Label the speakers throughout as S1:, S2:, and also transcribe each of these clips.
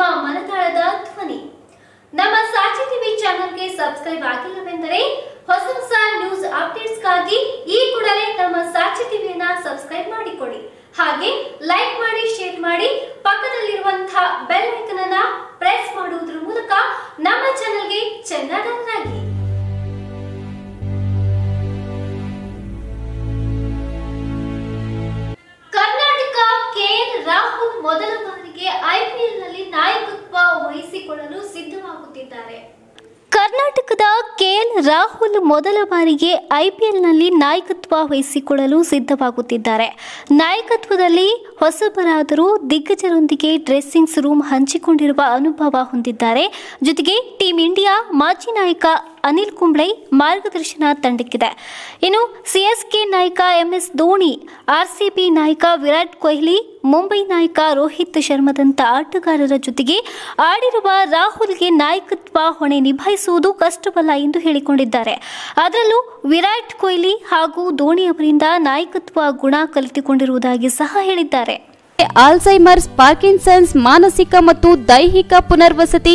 S1: ನಿಮ್ಮ ಮನದಾಳದ ಧ್ವನಿ. ನಮ್ಮ ಸಾಚಿ ಟಿವಿ ಚಾನೆಲ್ಗೆ ಸಬ್ಸ್ಕ್ರೈಬ್ ಆಗಿಲ್ಲವೆಂದರೆ ಹೊಸ ಹೊಸ ನ್ಯೂಸ್ ಅಪ್ಡೇಟ್ಸ್ಗಾಗಿ ಈ ಕೂಡಲೇ ನಮ್ಮ ಸಾಚಿ ಟಿವಿಯನ್ನ ಸಬ್ಸ್ಕ್ರೈಬ್ ಮಾಡಿಕೊಳ್ಳಿ. ಹಾಗೆ ಲೈಕ್ ಮಾಡಿ, ಶೇರ್ ಮಾಡಿ ಪಕ್ಕದಲ್ಲಿರುವಂತಹ ಬೆಲ್ ಐಕನ್ ಅನ್ನ ಪ್ರೆಸ್ ಮಾಡುವುದರ ಮೂಲಕ ನಮ್ಮ ಚಾನೆಲ್ಗೆ ಚೆನ್ನಾಗಿ ಕರ್ನಾಟಕ ಕೆ ರಾಹುಲ್ ಮೊದಲ ಬಾರಿಗೆ ಐಪಿಎಲ್ ನಾಯಕತ್ವ ವಹಿಸಿಕೊಳ್ಳಲು ಸಿದ್ಧವಾಗುತ್ತಿದ್ದಾರೆ. ಕರ್ನಾಟಕದ ಕೆಎಲ್ ರಾಹುಲ್ ಮೊದಲ ಬಾರಿಗೆ ಐಪಿಎಲ್ನಲ್ಲಿ ನಾಯಕತ್ವ ವಹಿಸಿಕೊಳ್ಳಲು ಸಿದ್ಧವಾಗುತ್ತಿದ್ದಾರೆ. ನಾಯಕತ್ವದಲ್ಲಿ ಹೊಸಬರಾದರೂ ದಿಗ್ಗಜರೊಂದಿಗೆ ಡ್ರೆಸ್ಸಿಂಗ್ಸ್ ರೂಮ್ ಹಂಚಿಕೊಂಡಿರುವ ಅನುಭವ ಹೊಂದಿದ್ದಾರೆ. ಜೊತೆಗೆ ಟೀಂ ಇಂಡಿಯಾ ಮಾಜಿ ನಾಯಕ ಅನಿಲ್ ಕುಂಬ್ಳೆ ಮಾರ್ಗದರ್ಶನ ತಂಡಕ್ಕಿದೆ. ಇನ್ನು ಸಿಎಸ್ಕೆ ನಾಯಕ ಎಂಎಸ್ ಧೋನಿ ಆರ್ಸಿಬಿ ನಾಯಕ ವಿರಾಟ್ ಕೊಹ್ಲಿ, ಮುಂಬೈ ನಾಯಕ ರೋಹಿತ್ ಶರ್ಮದಂಥ ಆಟಗಾರರ ಜೊತೆಗೆ ಆಡಿರುವ ರಾಹುಲ್ಗೆ ನಾಯಕತ್ವ ಹೊಣೆ ನಿಭಾಯಿಸುವುದು ಕಷ್ಟವಲ್ಲ ಎಂದು ಹೇಳಿಕೊಂಡಿದ್ದಾರೆ. ಅದರಲ್ಲೂ ವಿರಾಟ್ ಕೊಹ್ಲಿ ಹಾಗೂ ಧೋನಿ ಅವರಿಂದ ನಾಯಕತ್ವ ಗುಣ ಕಲಿತುಕೊಂಡಿರುವುದಾಗಿ ಸಹ ಹೇಳಿದ್ದಾರೆ.
S2: ಆಲ್ಸೈಮರ್ಸ್ ಪಾರ್ಕಿನ್ಸನ್ಸ್, ಮಾನಸಿಕ ಮತ್ತು ದೈಹಿಕ ಪುನರ್ವಸತಿ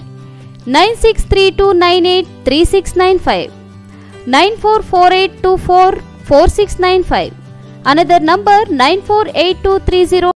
S2: Nine six three two nine eight three six nine five nine four four eight two four four six nine five another number nine four eight two three zero